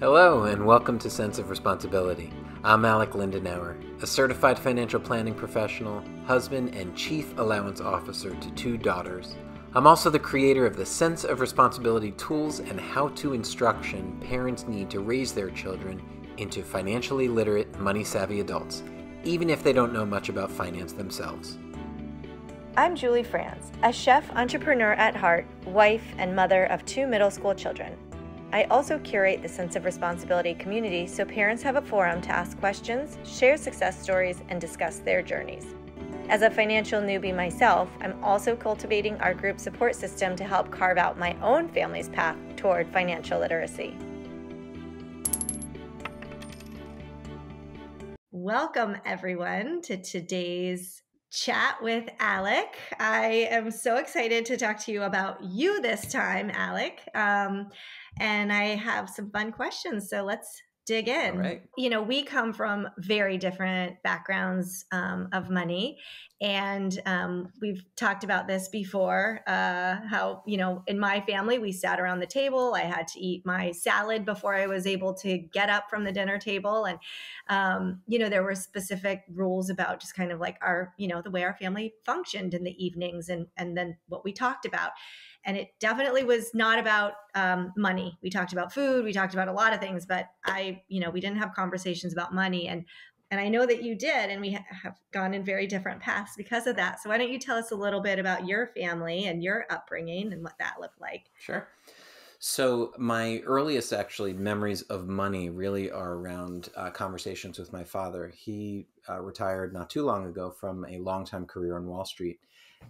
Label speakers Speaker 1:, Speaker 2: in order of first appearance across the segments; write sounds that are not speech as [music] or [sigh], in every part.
Speaker 1: Hello, and welcome to Cents of Responsibility. I'm Alec Lindenauer, a certified financial planning professional, husband, and chief allowance officer to two daughters. I'm also the creator of the Cents of Responsibility tools and how to instruction parents need to raise their children into financially literate, money savvy adults, even if they don't know much about finance themselves.
Speaker 2: I'm Julie Frans, a chef entrepreneur at heart, wife, and mother of two middle school children. I also curate the Cents of Responsibility community so parents have a forum to ask questions, share success stories, and discuss their journeys. As a financial newbie myself, I'm also cultivating our group support system to help carve out my own family's path toward financial literacy. Welcome, everyone, to today's chat with Alec. I am so excited to talk to you about you this time, Alec. Um, and I have some fun questions. So let's dig in.
Speaker 1: Right.
Speaker 2: You know, we come from very different backgrounds um, of money. And um, we've talked about this before uh, how, you know, in my family, we sat around the table. I had to eat my salad before I was able to get up from the dinner table. And, um, you know, there were specific rules about just kind of like our, you know, the way our family functioned in the evenings and, and then what we talked about and it definitely was not about um, money. We talked about food we talked about a lot of things but i you know we didn't have conversations about money. And and i know that you did and we have gone in very different paths because of that. So why don't you tell us a little bit about your family and your upbringing and what that looked like?
Speaker 1: Sure. So my earliest actually memories of money really are around uh, conversations with my father. He uh, retired not too long ago from a long-time career on Wall Street,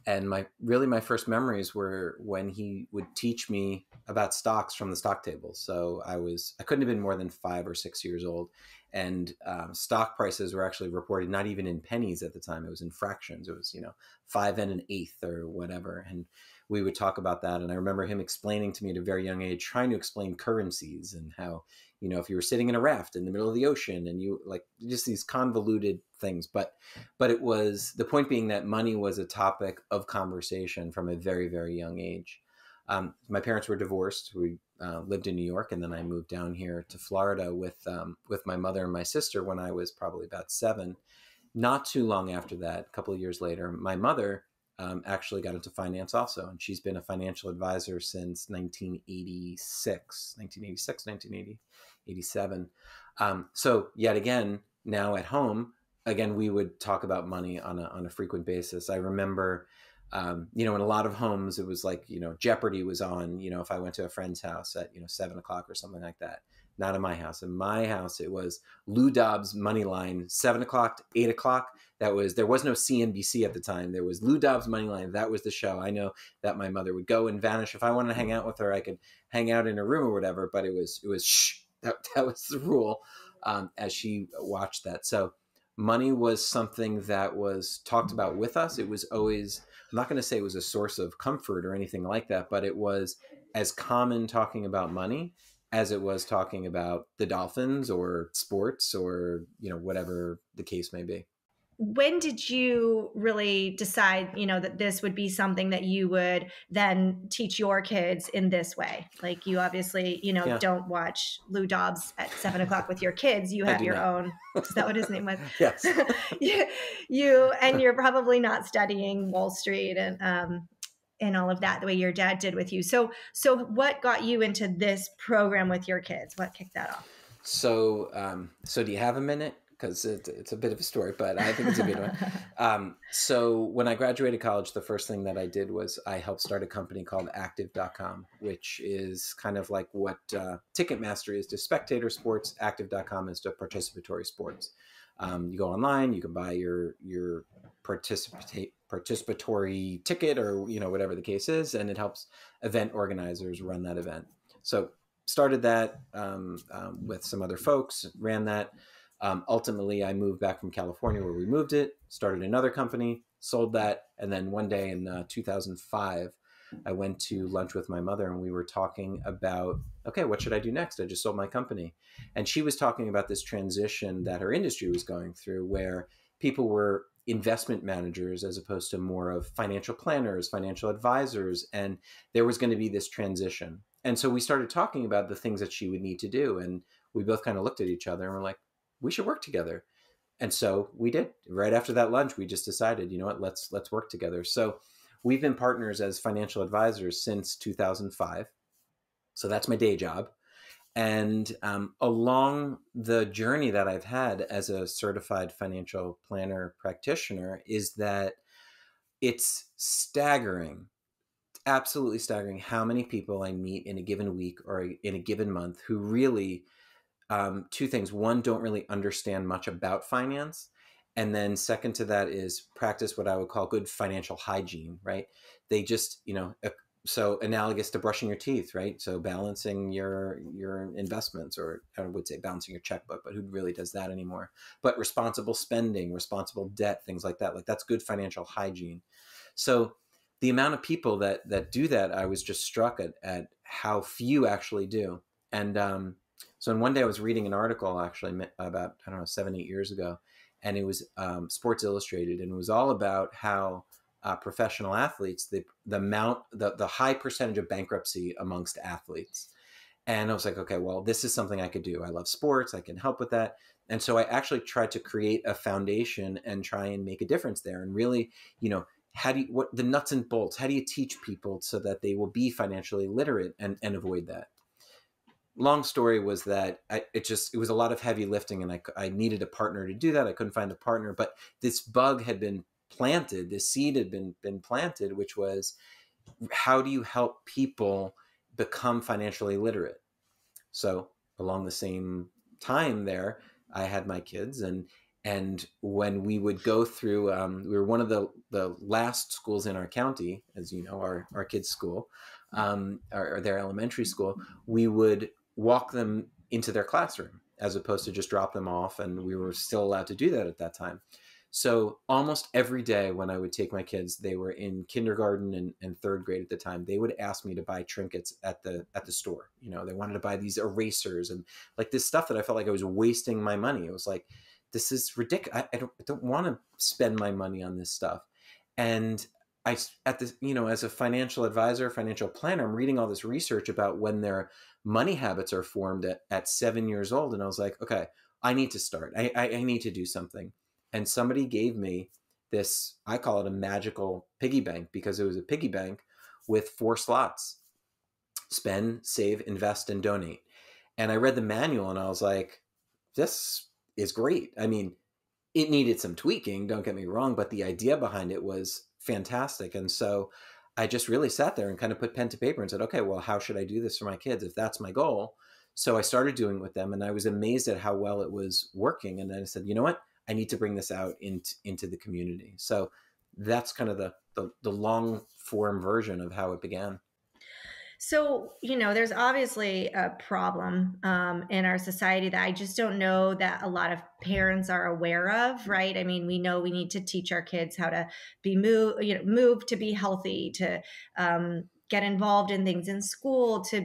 Speaker 1: and my really my first memories were when he would teach me about stocks from the stock table. So I was I couldn't have been more than five or six years old, and um, stock prices were actually reported not even in pennies at the time; it was in fractions. It was you know five and an eighth or whatever, and we would talk about that. And I remember him explaining to me at a very young age, trying to explain currencies and how, you know, if you were sitting in a raft in the middle of the ocean and you like just these convoluted things. But, but it was the point being that money was a topic of conversation from a very, very young age. Um, my parents were divorced. We uh, lived in New York, and then I moved down here to Florida with um, with my mother and my sister when I was probably about seven. Not too long after that, a couple of years later, my mother um, actually got into finance also. And she's been a financial advisor since 1986, 1986, 1980, 87. Um, so yet again, now at home, again, we would talk about money on a, on a frequent basis. I remember, um, you know, in a lot of homes, it was like, you know, Jeopardy was on, you know, if I went to a friend's house at, you know, seven o'clock or something like that. Not in my house. In my house, it was Lou Dobbs Moneyline, seven o'clock to eight o'clock. That was there was no CNBC at the time. There was Lou Dobbs Moneyline. That was the show. I know that my mother would go and vanish. If I wanted to hang out with her, I could hang out in a room or whatever. But it was it was shh. That [laughs] that was the rule um, as she watched that. So money was something that was talked about with us. It was always I'm not going to say it was a source of comfort or anything like that, but it was as common talking about money as it was talking about the Dolphins or sports or you know whatever the case may be.
Speaker 2: When did you really decide, you know, that this would be something that you would then teach your kids in this way? Like you obviously, you know,
Speaker 1: Yeah.
Speaker 2: don't watch Lou Dobbs at seven o'clock with your kids. You [laughs] have your
Speaker 1: not.
Speaker 2: own. Is that what his name was? [laughs]
Speaker 1: Yes. [laughs]
Speaker 2: you, you and you're probably not studying Wall Street and um and all of that the way your dad did with you. So so what got you into this program with your kids? What kicked that off?
Speaker 1: So, um, so do you have a minute? Because it, it's a bit of a story, but I think it's a good one. [laughs] Um, so when I graduated college, the first thing that I did was I helped start a company called Active.com, which is kind of like what uh, Ticketmaster is to spectator sports. Active.com is to participatory sports. Um, you go online, you can buy your your participate participatory ticket or you know whatever the case is, and it helps event organizers run that event. So started that um, um, with some other folks, ran that. Um, ultimately, I moved back from California where we moved it, started another company, sold that, and then one day in uh, 2005, I went to lunch with my mother and we were talking about, okay, what should I do next? I just sold my company. And she was talking about this transition that her industry was going through where people were investment managers as opposed to more of financial planners, financial advisors. And there was going to be this transition. And so we started talking about the things that she would need to do. And we both kind of looked at each other and we're like, we should work together. And so we did. Right after that lunch, we just decided, you know what, let's let's work together. So we've been partners as financial advisors since 2005. So that's my day job. And um, along the journey that I've had as a certified financial planner practitioner, is that it's staggering, absolutely staggering how many people I meet in a given week or in a given month who really, um, two things. One, don't really understand much about finance. And then, second to that, is practice what I would call good financial hygiene, right? They just, you know, so analogous to brushing your teeth right so balancing your your investments or i would say balancing your checkbook but who really does that anymore but responsible spending responsible debt things like that like that's good financial hygiene so the amount of people that that do that i was just struck at at how few actually do and um so in one day i was reading an article actually about i don't know seven eight years ago and it was um, sports illustrated and it was all about how uh, professional athletes, the the amount, the the high percentage of bankruptcy amongst athletes. And I was like, okay, well, this is something I could do. I love sports. I can help with that. And so I actually tried to create a foundation and try and make a difference there. And really, you know, how do you, what the nuts and bolts? How do you teach people so that they will be financially literate and, and avoid that? Long story was that I, it just, it was a lot of heavy lifting and I, I needed a partner to do that. I couldn't find a partner, but this bug had been planted, this seed had been been planted, which was how do you help people become financially literate? So along the same time there, I had my kids and and when we would go through um, we were one of the the last schools in our county as you know our our kids school um, or, or their elementary school we would walk them into their classroom as opposed to just drop them off and we were still allowed to do that at that time so almost every day when I would take my kids, they were in kindergarten and, and third grade at the time. They would ask me to buy trinkets at the at the store. You know, they wanted to buy these erasers and like this stuff that I felt like I was wasting my money. It was like, this is ridiculous. I, I don't I don't want to spend my money on this stuff. And I at this, you know, as a financial advisor, financial planner, I'm reading all this research about when their money habits are formed at, at seven years old. And I was like, okay, I need to start. I, I, I need to do something and somebody gave me this i call it a magical piggy bank because it was a piggy bank with four slots spend save invest and donate and i read the manual and i was like this is great i mean it needed some tweaking don't get me wrong but the idea behind it was fantastic and so i just really sat there and kind of put pen to paper and said okay well how should i do this for my kids if that's my goal so i started doing it with them and i was amazed at how well it was working and then i said you know what I need to bring this out into into the community. So that's kind of the, the, the long form version of how it began.
Speaker 2: So, you know, there's obviously a problem um, in our society that I just don't know that a lot of parents are aware of, right? I mean, we know we need to teach our kids how to be move, you know, move to be healthy, to um, get involved in things in school, to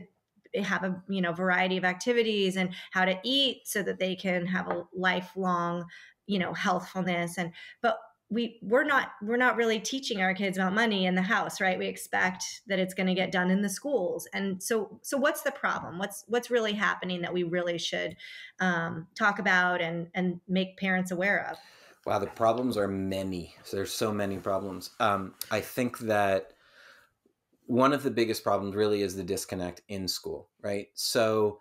Speaker 2: have a you know variety of activities and how to eat so that they can have a lifelong you know healthfulness and but we we're not we're not really teaching our kids about money in the house right? We expect that it's going to get done in the schools. And so so what's the problem? What's what's really happening that we really should um, talk about and and make parents aware of?
Speaker 1: Wow the problems are many. There's so many problems. Um, i think that one of the biggest problems really is the disconnect in school right? So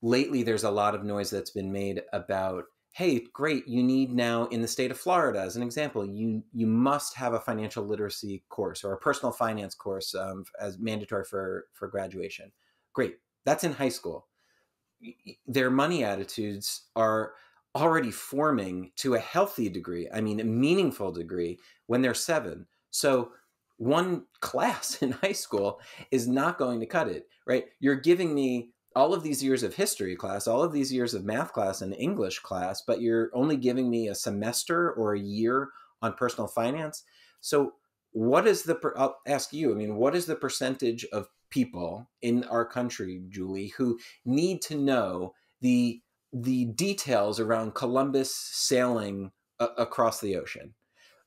Speaker 1: lately there's a lot of noise that's been made about hey great you need now in the state of florida as an example you you must have a financial literacy course or a personal finance course um, as mandatory for for graduation. Great that's in high school. Their money attitudes are already forming to a healthy degree i mean a meaningful degree when they're seven. So one [laughs] class in high school is not going to cut it right? You're giving me all of these years of history class, all of these years of math class and English class, but you're only giving me a semester or a year on personal finance. So, what is the, I'll ask you, I mean, what is the percentage of people in our country, Julie, who need to know the, the details around Columbus sailing a- across the ocean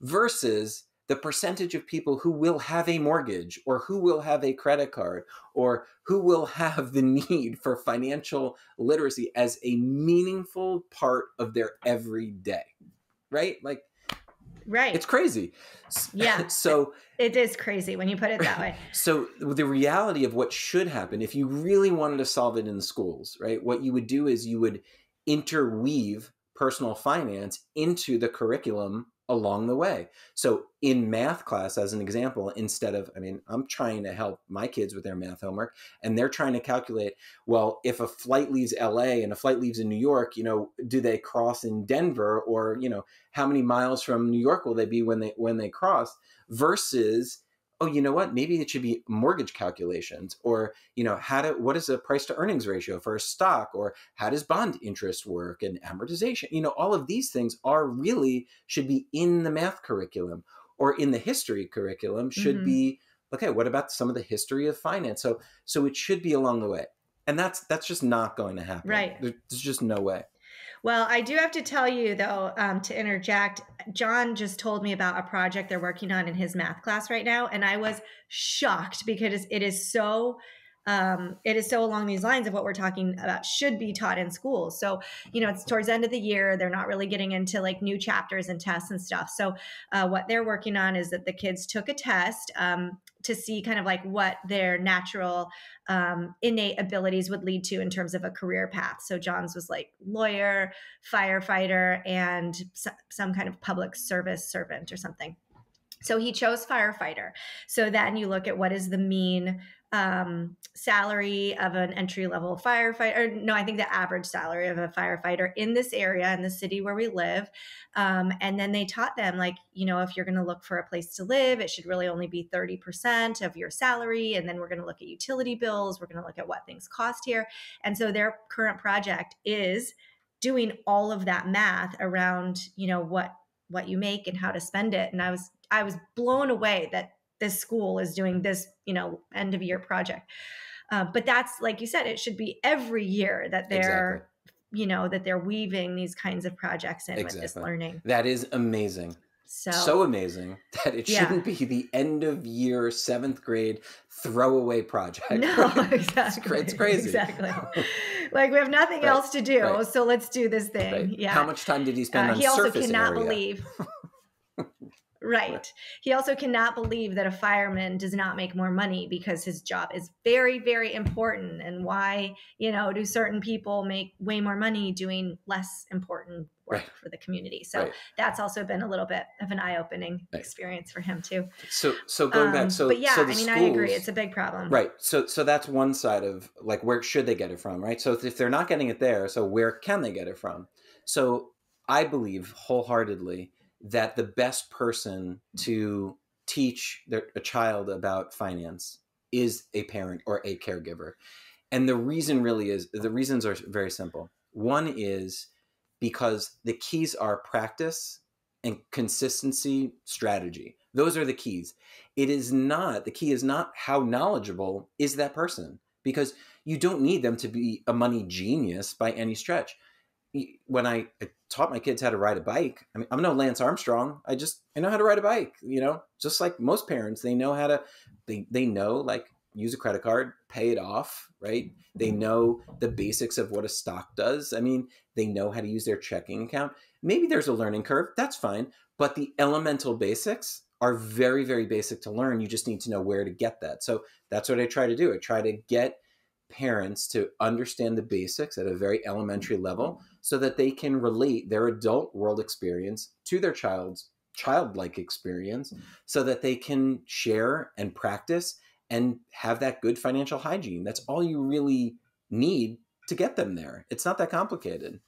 Speaker 1: versus the percentage of people who will have a mortgage or who will have a credit card or who will [laughs] have the need for financial literacy as a meaningful part of their everyday right? Like
Speaker 2: right.
Speaker 1: it's crazy.
Speaker 2: Yeah. [laughs]
Speaker 1: so
Speaker 2: it is crazy when you put it that way. [laughs]
Speaker 1: So the reality of what should happen if you really wanted to solve it in the schools right what you would do is you would interweave personal finance into the curriculum along the way. So in math class, as an example, instead of, I mean, I'm trying to help my kids with their math homework and they're trying to calculate, well, if a flight leaves LA and a flight leaves in New York, you know, do they cross in Denver or, you know, how many miles from New York will they be when they, when they cross versus oh, you know what? Maybe it should be mortgage calculations, or you know, how to what is the price to earnings ratio for a stock, or how does bond interest work and amortization? You know, all of these things are really should be in the math curriculum or in the history curriculum. Should mm-hmm. be okay. What about some of the history of finance? So, so it should be along the way, and that's that's just not going to happen.
Speaker 2: Right?
Speaker 1: There's just no way.
Speaker 2: Well, I do have to tell you, though, um, to interject, John just told me about a project they're working on in his math class right now. And I was shocked because it is so um, it is so along these lines of what we're talking about should be taught in schools. So, you know, it's towards the end of the year. They're not really getting into like new chapters and tests and stuff. So, uh, what they're working on is that the kids took a test um, to see kind of like what their natural um, innate abilities would lead to in terms of a career path. So, John's was like lawyer, firefighter, and some kind of public service servant or something. So he chose firefighter. So then you look at what is the mean um, salary of an entry level firefighter. no, I think the average salary of a firefighter in this area, in the city where we live. Um, and then they taught them, like, you know, if you're going to look for a place to live, it should really only be 30% of your salary. And then we're going to look at utility bills. We're going to look at what things cost here. And so their current project is doing all of that math around, you know, what what you make and how to spend it. And I was I was blown away that this school is doing this, you know, end of year project. Uh, but that's like you said, it should be every year that they're, exactly. you know, that they're weaving these kinds of projects in exactly. with this learning.
Speaker 1: That is amazing. So, so amazing [laughs] that it shouldn't be the end of year seventh grade throwaway project.
Speaker 2: No, [laughs] exactly.
Speaker 1: It's, crazy.
Speaker 2: Exactly. [laughs] like we have nothing right. else to do, right. so let's do this thing. Right. Yeah.
Speaker 1: How much time did he spend uh, on
Speaker 2: He also
Speaker 1: surface
Speaker 2: cannot
Speaker 1: area?
Speaker 2: believe Right. He also cannot believe that a fireman does not make more money because his job is very, very important. And why, you know, do certain people make way more money doing less important work right. for the community? So right. that's also been a little bit of an eye opening right. experience for him too.
Speaker 1: So, so going um, back, so,
Speaker 2: but yeah,
Speaker 1: so
Speaker 2: I mean,
Speaker 1: schools,
Speaker 2: I agree. It's a big problem.
Speaker 1: Right. So, so that's one side of like, where should they get it from? Right. So if they're not getting it there, so where can they get it from? So I believe wholeheartedly that the best person mm. to teach their, a child about finance is a parent or a caregiver. And the reason really is the reasons are very simple. One is because the keys are practice and consistency strategy. Those are the keys. It is not, the key is not how knowledgeable is that person because you don't need them to be a money genius by any stretch when I taught my kids how to ride a bike, I mean, I'm no Lance Armstrong. I just I know how to ride a bike. You know, just like most parents, they know how to. They they know like use a credit card, pay it off, right? They mm-hmm. know the basics of what a stock does. I mean, they know how to use their checking account. Maybe there's a learning curve. That's fine, but the elemental basics are very very basic to learn. You just need to know where to get that. So that's what I try to do. I try to get parents to understand the basics at a very elementary level so that they can relate their adult world experience to their child's childlike experience mm-hmm. so that they can share and practice and have that good financial hygiene. That's all you really need to get them there. It's not that complicated.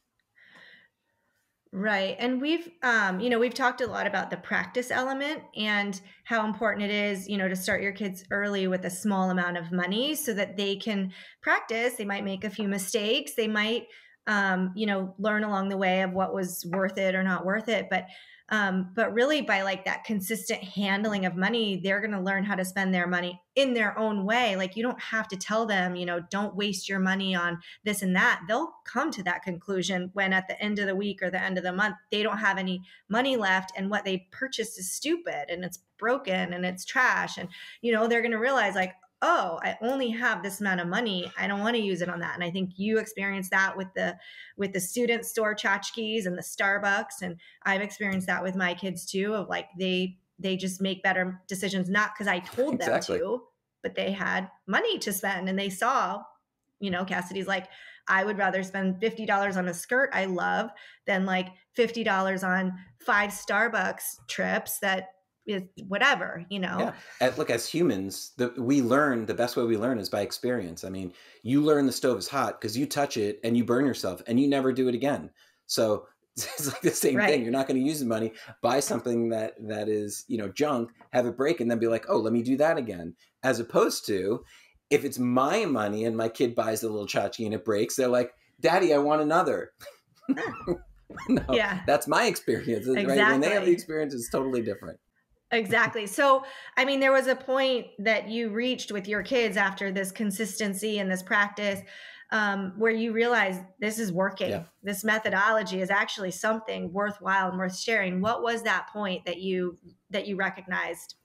Speaker 2: Right. And we've um, you know, we've talked a lot about the practice element and how important it is, you know, to start your kids early with a small amount of money so that they can practice. They might make a few mistakes. They might um, you know, learn along the way of what was worth it or not worth it. But Um, but really, by like that consistent handling of money, they're going to learn how to spend their money in their own way. Like, you don't have to tell them, you know, don't waste your money on this and that. They'll come to that conclusion when at the end of the week or the end of the month, they don't have any money left and what they purchased is stupid and it's broken and it's trash. And, you know, they're going to realize, like, oh i only have this amount of money i don't want to use it on that and i think you experienced that with the with the student store tchotchkes and the starbucks and i've experienced that with my kids too of like they they just make better decisions not because i told them exactly. to but they had money to spend and they saw you know cassidy's like i would rather spend $50 on a skirt i love than like $50 on five starbucks trips that is whatever you know?
Speaker 1: Yeah. look as humans the, we learn the best way we learn is by experience. I mean you learn the stove is hot because you touch it and you burn yourself and you never do it again. So [laughs] it's like the same right. thing you're not going to use the money buy something that that is you know junk have it break and then be like oh let me do that again. As opposed to if it's my money and my kid buys a little tchotchke and it breaks they're like daddy i want another. [laughs] No, yeah. that's my experience exactly. right? When they have the experience it's totally different
Speaker 2: Exactly. So, I mean, there was a point that you reached with your kids after this consistency and this practice um, where you realize this is working. Yeah. This methodology is actually something worthwhile and worth sharing. What was that point that you that you recognized?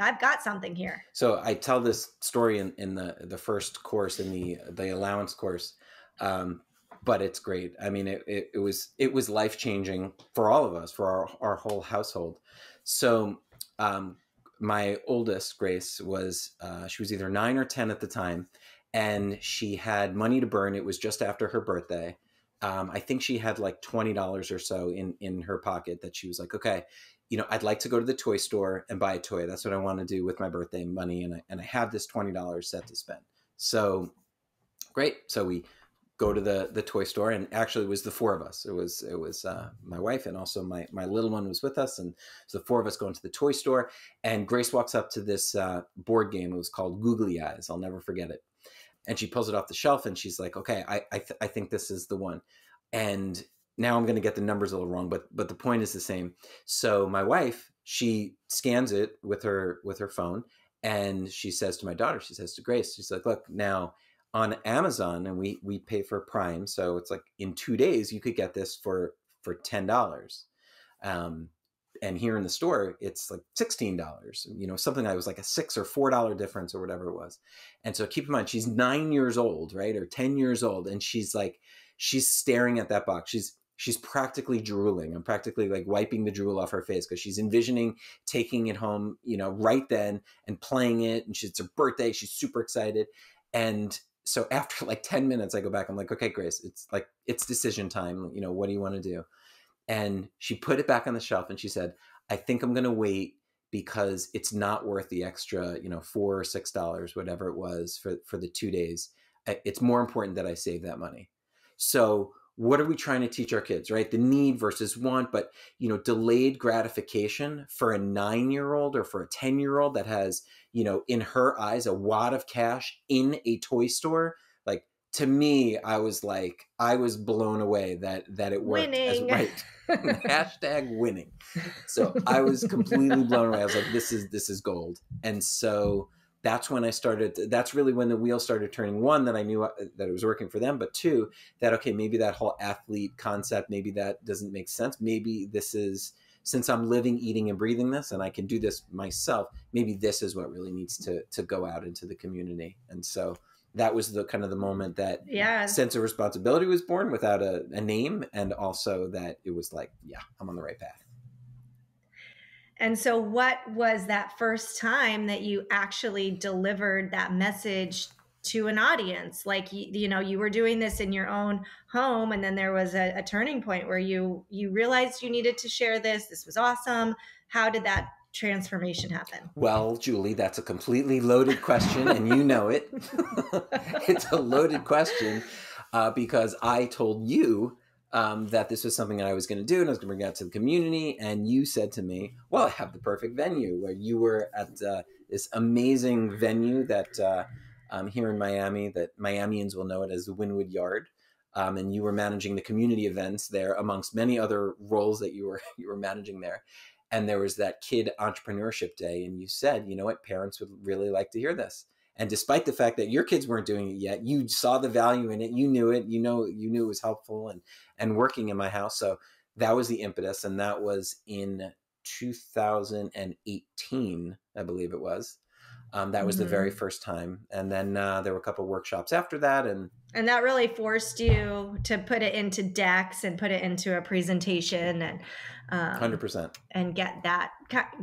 Speaker 2: I've got something here.
Speaker 1: So I tell this story in, in the the first course in the the allowance course, um, but it's great. I mean, it, it, it was it was life changing for all of us, for our our whole household. So um, my oldest Grace was uh, she was either nine or ten at the time, and she had money to burn. It was just after her birthday. Um, I think she had like twenty dollars or so in in her pocket that she was like, okay, you know, I'd like to go to the toy store and buy a toy. That's what I want to do with my birthday money, and I and I have this twenty dollars set to spend. So great. So we go to the the toy store and actually it was the four of us. It was it was uh, my wife and also my my little one was with us and so the four of us going to the toy store and grace walks up to this uh, board game. It was called googly eyes. I'll never forget it. And she pulls it off the shelf and she's like okay i I, th- I think this is the one. And now i'm going to get the numbers a little wrong but but the point is the same. So my wife she scans it with her with her phone and she says to my daughter she says to grace she's like look now on Amazon and we we pay for Prime, so it's like in two days you could get this for for ten dollars. Um, and here in the store it's like sixteen dollars. You know, something that was like a six or four dollar difference or whatever it was. And so keep in mind she's nine years old, right, or ten years old, and she's like she's staring at that box. She's she's practically drooling. I'm practically like wiping the drool off her face because she's envisioning taking it home, you know, right then and playing it. And she's, it's her birthday. She's super excited. And so after like 10 minutes i go back i'm like okay grace it's like it's decision time you know what do you want to do? And she put it back on the shelf and she said i think i'm going to wait because it's not worth the extra you know four or six dollars whatever it was for for the two days. It's more important that i save that money. So what are we trying to teach our kids right? The need versus want but you know delayed gratification for a nine year old or for a 10 year old that has you know in her eyes a wad of cash in a toy store like to me i was like i was blown away that that it worked winning. as right. [laughs] [laughs] Hashtag winning. So i was [laughs] completely blown away. I was like this is this is gold. And so that's when I started. That's really when the wheel started turning. One, that I knew uh, that it was working for them, but two, that okay, maybe that whole athlete concept, maybe that doesn't make sense. Maybe this is since I'm living, eating, and breathing this, and I can do this myself. Maybe this is what really needs to to go out into the community. And so that was the kind of the moment that
Speaker 2: yeah.
Speaker 1: Cents of Responsibility was born without a, a name, and also that it was like, yeah, I'm on the right path.
Speaker 2: And so, what was that first time that you actually delivered that message to an audience? Like you, you know, you were doing this in your own home, and then there was a, a turning point where you you realized you needed to share this. This was awesome. How did that transformation happen?
Speaker 1: Well, Julie, that's a completely loaded question, and you know it. [laughs] it's a loaded question uh, because I told you um, that this was something that I was going to do and I was going to bring it out to the community. And you said to me, Well, I have the perfect venue where you were at uh, this amazing venue that uh, um, here in Miami, that Miamians will know it as the Wynwood Yard. um, and you were managing the community events there amongst many other roles that you were [laughs] you were managing there and there was that kid entrepreneurship day and you said you know what parents would really like to hear this and despite the fact that your kids weren't doing it yet you saw the value in it you knew it you know you knew it was helpful and and working in my house. So that was the impetus and that was in 2018 i believe it was um, that was mm-hmm. the very first time, and then uh, there were a couple workshops after that, and
Speaker 2: and that really forced you to put it into decks and put it into a presentation and
Speaker 1: hundred um, percent
Speaker 2: and get that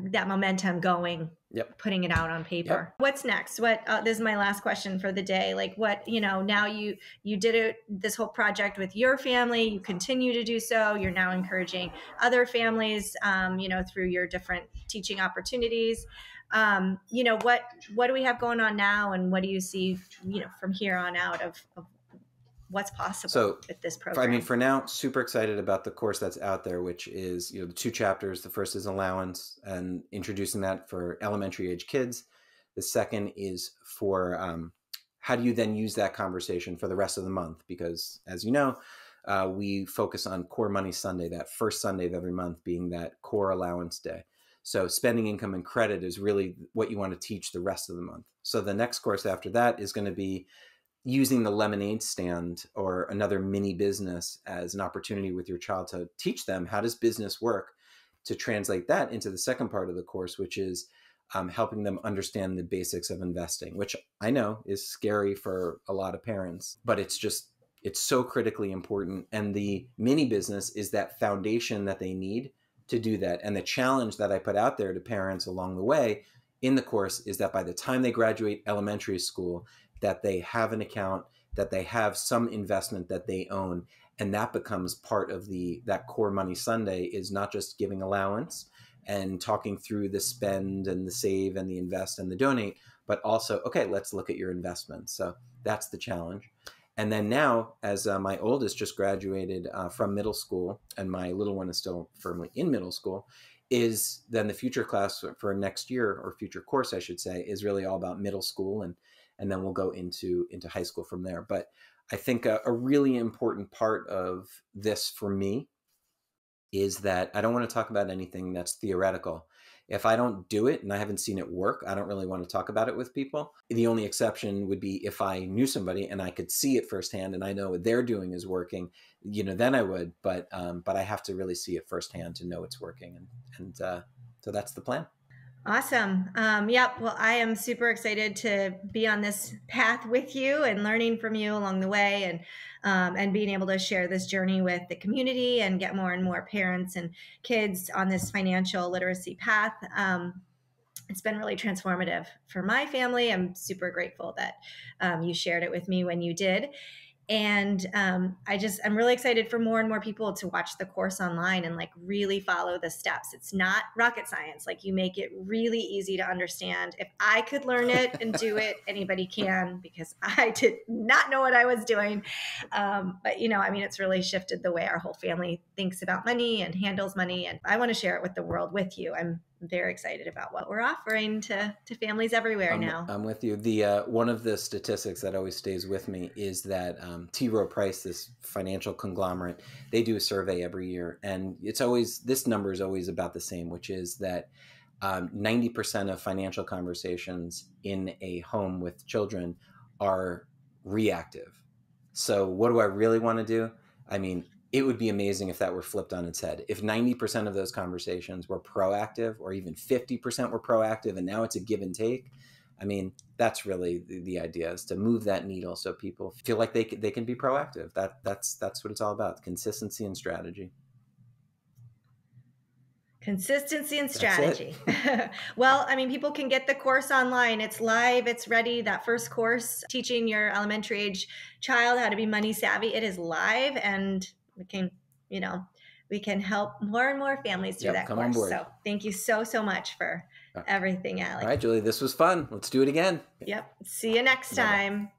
Speaker 2: that momentum going.
Speaker 1: Yep,
Speaker 2: putting it out on paper. Yep. What's next? What uh, this is my last question for the day. Like, what you know now you you did it this whole project with your family. You continue to do so. You're now encouraging other families, um, you know, through your different teaching opportunities um, you know what what do we have going on now? And what do you see you know from here on out of, of what's possible so, with this program
Speaker 1: i mean for now super excited about the course that's out there which is you know the two chapters. The first is allowance and introducing that for elementary age kids. The second is for um, how do you then use that conversation for the rest of the month? Because as you know uh, we focus on core money sunday that first sunday of every month being that core allowance day so spending income and credit is really what you want to teach the rest of the month. So the next course after that is going to be using the lemonade stand or another mini business as an opportunity with your child to teach them how does business work to translate that into the second part of the course which is um, helping them understand the basics of investing which i know is scary for a lot of parents but it's just it's so critically important and the mini business is that foundation that they need to do that. And the challenge that I put out there to parents along the way in the course is that by the time they graduate elementary school, that they have an account, that they have some investment that they own, and that becomes part of the that core money Sunday is not just giving allowance and talking through the spend and the save and the invest and the donate, but also okay, let's look at your investments. So that's the challenge. And then now, as uh, my oldest just graduated uh, from middle school, and my little one is still firmly in middle school, is then the future class for next year or future course, I should say, is really all about middle school, and and then we'll go into into high school from there. But I think a, a really important part of this for me is that I don't want to talk about anything that's theoretical if I don't do it and I haven't seen it work, I don't really want to talk about it with people. The only exception would be if I knew somebody and I could see it firsthand and I know what they're doing is working, you know, then I would. But um, but I have to really see it firsthand to know it's working, and and uh, so that's the plan.
Speaker 2: Awesome. Um, yep. Well, I am super excited to be on this path with you and learning from you along the way, and um, and being able to share this journey with the community and get more and more parents and kids on this financial literacy path. Um, it's been really transformative for my family. I'm super grateful that um, you shared it with me when you did and um, i just i'm really excited for more and more people to watch the course online and like really follow the steps. It's not rocket science. Like you make it really easy to understand. If i could learn it and do [laughs] it anybody can because [laughs] i did not know what i was doing. Um, but you know i mean it's really shifted the way our whole family thinks about money and handles money. And i want to share it with the world with you. I'm very excited about what we're offering to to families everywhere
Speaker 1: I'm,
Speaker 2: now.
Speaker 1: I'm with you. The uh, one of the statistics that always stays with me is that um, T. Rowe Price, this financial conglomerate, they do a survey every year, and it's always this number is always about the same, which is that. Um, 90% of financial conversations in a home with children are reactive. So, what do I really want to do? I mean, it would be amazing if that were flipped on its head. If 90% of those conversations were proactive or even 50% were proactive and now it's a give and take, I mean, that's really the, the idea is to move that needle so people feel like they, they can be proactive. That that's that's what it's all about, consistency and strategy.
Speaker 2: Consistency and strategy. [laughs] well, I mean, people can get the course online. It's live, it's ready. That first course teaching your elementary age child how to be money savvy, it is live and we can, you know, we can help more and more families through yep, that course. So thank you so, so much for uh, everything, Alec.
Speaker 1: All right, Julie, this was fun. Let's do it again.
Speaker 2: Yep. See you next time. Bye-bye.